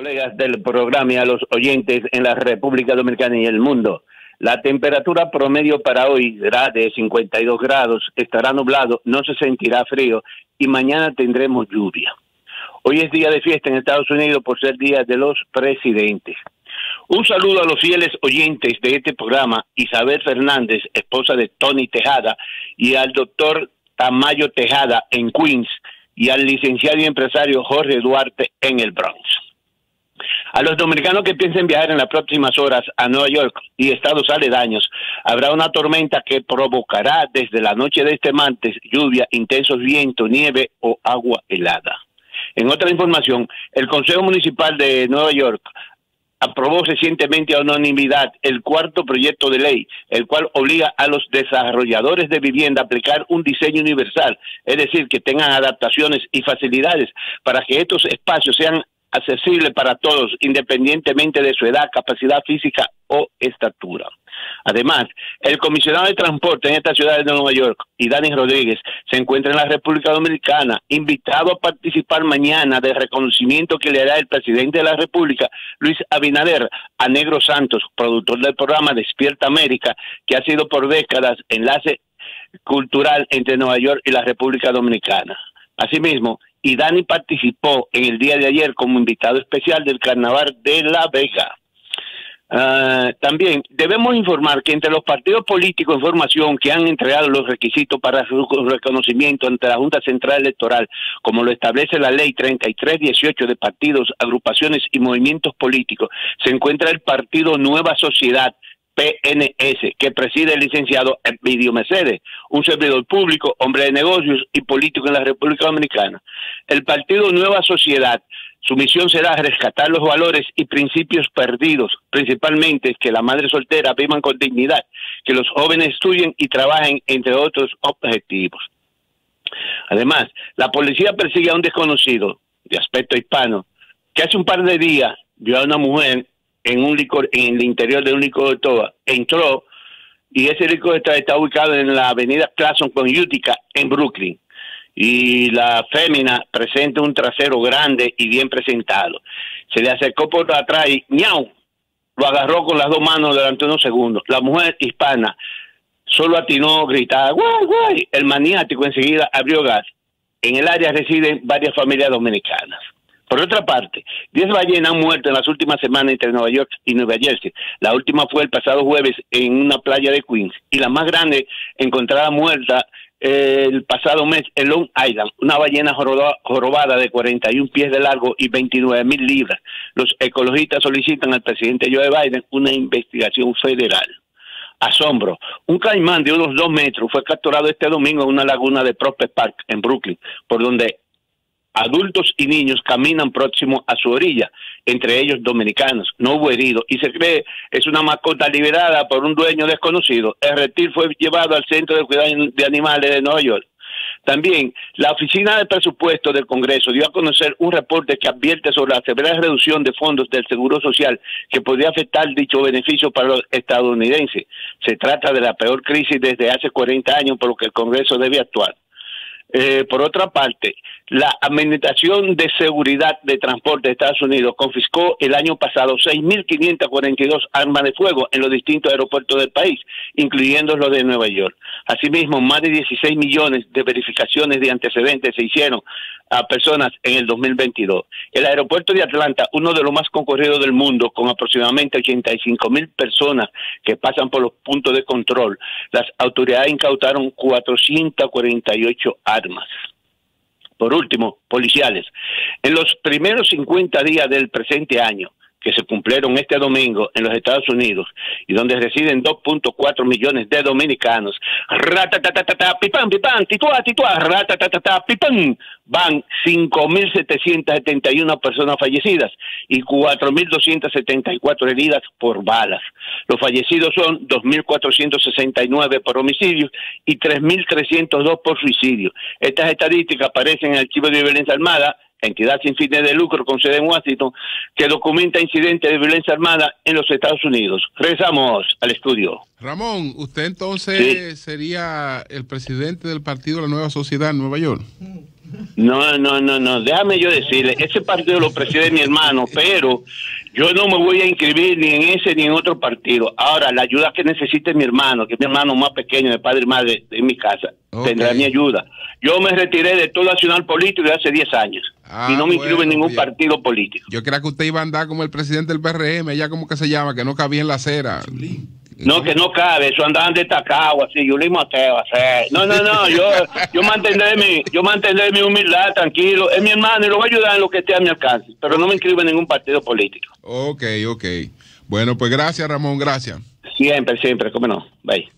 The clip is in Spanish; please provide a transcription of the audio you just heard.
colegas del programa y a los oyentes en la República Dominicana y el mundo. La temperatura promedio para hoy será de 52 grados, estará nublado, no se sentirá frío y mañana tendremos lluvia. Hoy es día de fiesta en Estados Unidos por ser día de los presidentes. Un saludo a los fieles oyentes de este programa, Isabel Fernández, esposa de Tony Tejada, y al doctor Tamayo Tejada en Queens, y al licenciado y empresario Jorge Duarte en el Bronx. A los dominicanos que piensen viajar en las próximas horas a Nueva York y estados aledaños, habrá una tormenta que provocará desde la noche de este martes lluvia, intensos vientos, nieve o agua helada. En otra información, el Consejo Municipal de Nueva York aprobó recientemente a unanimidad el cuarto proyecto de ley, el cual obliga a los desarrolladores de vivienda a aplicar un diseño universal, es decir, que tengan adaptaciones y facilidades para que estos espacios sean accesible para todos, independientemente de su edad, capacidad física o estatura. Además, el comisionado de transporte en esta ciudad de Nueva York, y Dani Rodríguez, se encuentra en la República Dominicana, invitado a participar mañana del reconocimiento que le hará el presidente de la República, Luis Abinader, a Negro Santos, productor del programa Despierta América, que ha sido por décadas enlace cultural entre Nueva York y la República Dominicana. Asimismo, y Dani participó en el día de ayer como invitado especial del Carnaval de La Vega. Ah, también debemos informar que entre los partidos políticos en formación que han entregado los requisitos para su reconocimiento ante la Junta Central Electoral, como lo establece la ley 3318 de partidos, agrupaciones y movimientos políticos, se encuentra el partido Nueva Sociedad, PNS, que preside el licenciado Emilio Mercedes, un servidor público, hombre de negocios y político en la República Dominicana. El partido Nueva Sociedad, su misión será rescatar los valores y principios perdidos, principalmente que la madre soltera vivan con dignidad, que los jóvenes estudien y trabajen, entre otros objetivos. Además, la policía persigue a un desconocido de aspecto hispano que hace un par de días vio a una mujer en un licor, en el interior de un licor de toa, entró y ese licor está, está ubicado en la avenida Clason con Utica en Brooklyn. Y la fémina presenta un trasero grande y bien presentado. Se le acercó por atrás y ¡ñau! Lo agarró con las dos manos durante unos segundos. La mujer hispana solo atinó gritar ¡guay, guay! El maniático enseguida abrió gas. En el área residen varias familias dominicanas. Por otra parte, 10 ballenas han muerto en las últimas semanas entre Nueva York y Nueva Jersey. La última fue el pasado jueves en una playa de Queens y la más grande encontrada muerta eh, el pasado mes en Long Island, una ballena jorobada de 41 pies de largo y 29 mil libras. Los ecologistas solicitan al presidente Joe Biden una investigación federal. Asombro. Un caimán de unos dos metros fue capturado este domingo en una laguna de Prospect Park en Brooklyn, por donde adultos y niños caminan próximo a su orilla, entre ellos dominicanos. No hubo heridos y se cree es una mascota liberada por un dueño desconocido. El reptil fue llevado al Centro de Cuidado de Animales de Nueva York. También, la Oficina de Presupuesto del Congreso dio a conocer un reporte que advierte sobre la severa reducción de fondos del Seguro Social que podría afectar dicho beneficio para los estadounidenses. Se trata de la peor crisis desde hace 40 años, por lo que el Congreso debe actuar. Eh, por otra parte, la Administración de Seguridad de Transporte de Estados Unidos confiscó el año pasado 6.542 armas de fuego en los distintos aeropuertos del país, incluyendo los de Nueva York. Asimismo, más de 16 millones de verificaciones de antecedentes se hicieron a personas en el 2022. El aeropuerto de Atlanta, uno de los más concurridos del mundo, con aproximadamente 85 mil personas que pasan por los puntos de control, las autoridades incautaron 448 armas. Por último, policiales. En los primeros 50 días del presente año, que se cumplieron este domingo en los Estados Unidos y donde residen 2.4 millones de dominicanos. Ratatatata, pipán, pipán, tituá, tituá, ratatatata, pipán. Van 5.771 personas fallecidas y 4.274 heridas por balas. Los fallecidos son 2.469 por homicidio y 3.302 por suicidio. Estas estadísticas aparecen en el archivo de violencia armada entidad sin fines de lucro con sede en Washington, que documenta incidentes de violencia armada en los Estados Unidos. Regresamos al estudio. Ramón, usted entonces sería el presidente del partido de la Nueva Sociedad en Nueva York. No, no, no, no. Déjame yo decirle, ese partido lo preside mi hermano, pero yo no me voy a inscribir ni en ese ni en otro partido. Ahora, la ayuda que necesite mi hermano, que es mi hermano más pequeño, de padre y madre en mi casa, tendrá mi ayuda. Yo me retiré de todo nacional político hace 10 años y no me inscribo en ningún partido político. Yo creía que usted iba a andar como el presidente del PRM, ya como que se llama, que no cabía en la acera. No, que no cabe, eso andaban destacado así, yo Mateo, así. No, no, no, yo, yo mantendré mi, yo mantendré mi humildad, tranquilo. Es mi hermano y lo voy a ayudar en lo que esté a mi alcance, pero no me inscribo en ningún partido político. Ok, ok. Bueno, pues gracias, Ramón, gracias. Siempre, siempre, cómo no. Bye.